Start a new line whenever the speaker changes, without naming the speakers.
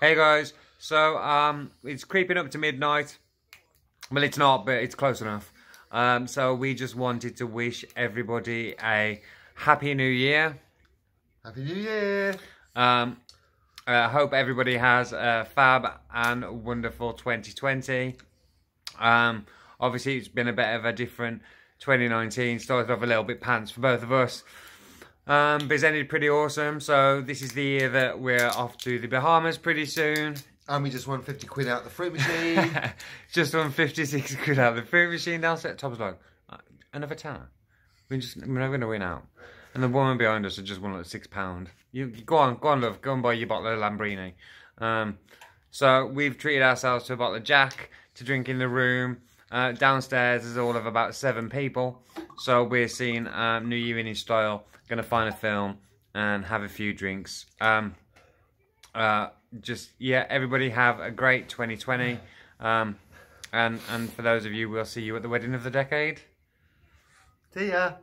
Hey guys, so um, it's creeping up to midnight. Well, it's not, but it's close enough. Um, so we just wanted to wish everybody a happy new year.
Happy New Year!
Um, I uh, hope everybody has a fab and wonderful 2020. Um, obviously, it's been a bit of a different 2019. Started off a little bit pants for both of us. Um, but it's ended pretty awesome. So this is the year that we're off to the Bahamas pretty soon.
And we just won 50 quid out the fruit machine.
just won 56 quid out the fruit machine downstairs. Tom's like, uh, another tenner. We're, just, we're never going to win out. And the woman behind us had just won like six pound. You, you, go on, go on, love, go and buy your bottle of Lambrini. Um, so we've treated ourselves to a bottle of Jack to drink in the room. Uh, downstairs is all of about seven people. So we're seeing um, New Year in style. Going to find a film and have a few drinks. Um, uh, just, yeah, everybody have a great 2020. Um, and, and for those of you, we'll see you at the wedding of the decade.
See ya.